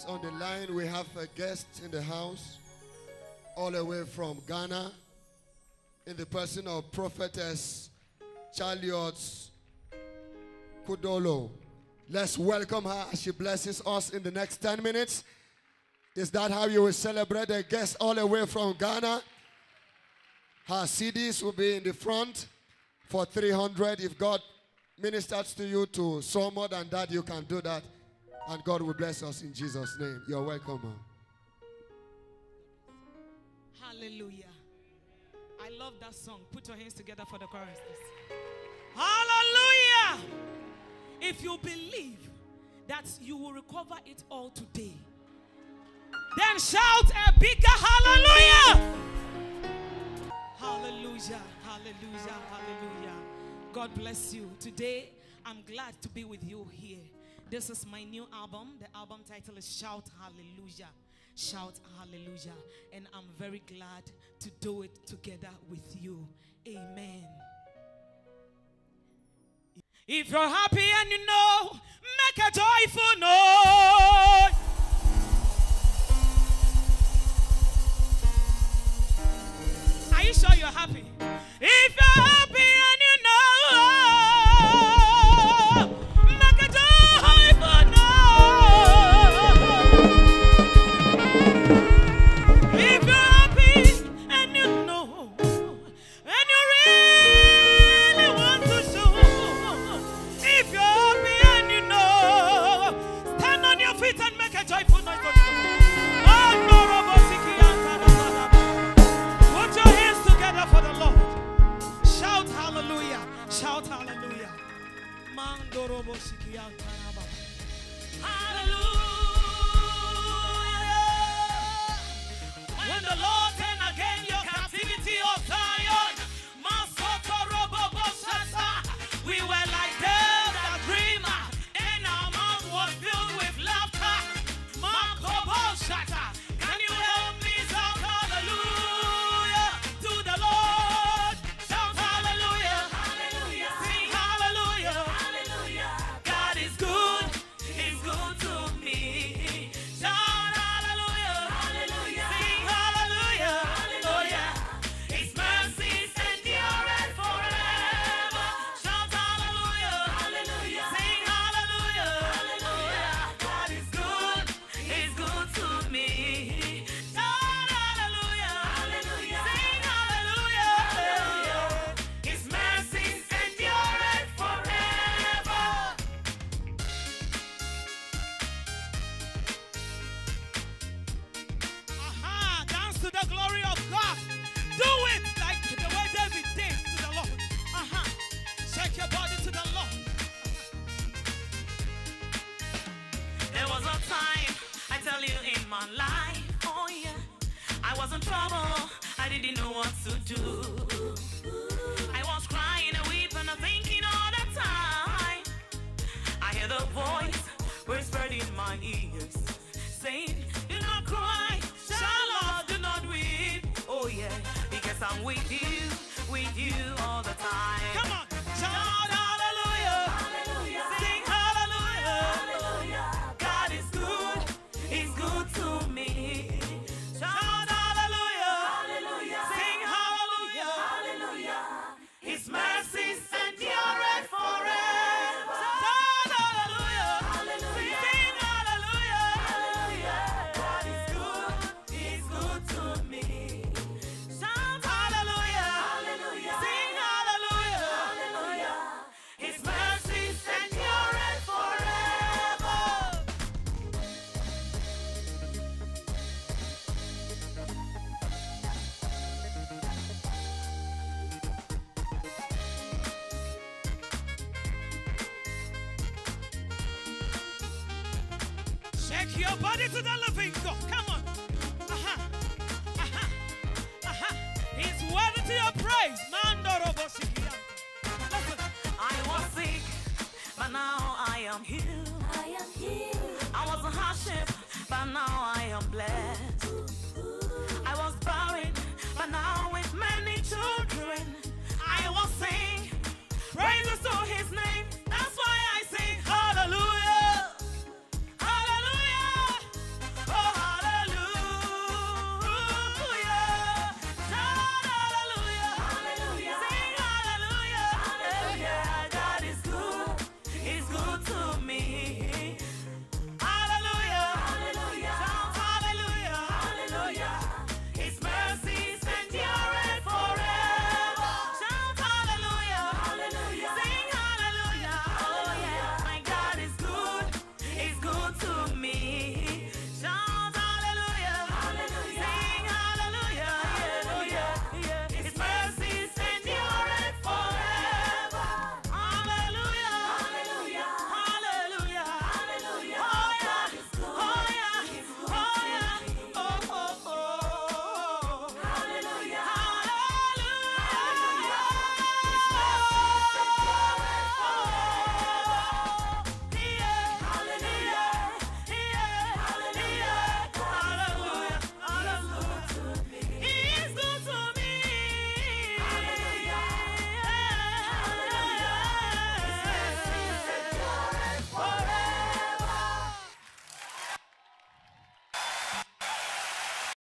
Next on the line, we have a guest in the house, all the way from Ghana, in the person of prophetess Charlotte Kudolo. Let's welcome her as she blesses us in the next 10 minutes. Is that how you will celebrate a guest all the way from Ghana? Her CDs will be in the front for 300. If God ministers to you to sow more than that, you can do that. And God will bless us in Jesus' name. You're welcome. Man. Hallelujah. I love that song. Put your hands together for the chorus. Hallelujah. If you believe that you will recover it all today, then shout a bigger hallelujah. Hallelujah. Hallelujah. Hallelujah. God bless you. Today, I'm glad to be with you here. This is my new album. The album title is Shout Hallelujah. Shout Hallelujah. And I'm very glad to do it together with you. Amen. If you're happy and you know, make a joyful noise. Are you sure you're happy? Was in trouble. I didn't know what to do. I was crying and weeping and thinking all the time. I hear the voice whispered in my ears, saying, Do not cry, Charlotte, do not weep. Oh yeah, because I'm with you, Shake your body to the living God. Come on. Uh-huh. Uh-huh. Uh-huh. He's worthy to your praise. Mandorobo Listen. I was sick, but now I am healed. I am healed. I was a hardship, but now I am blessed.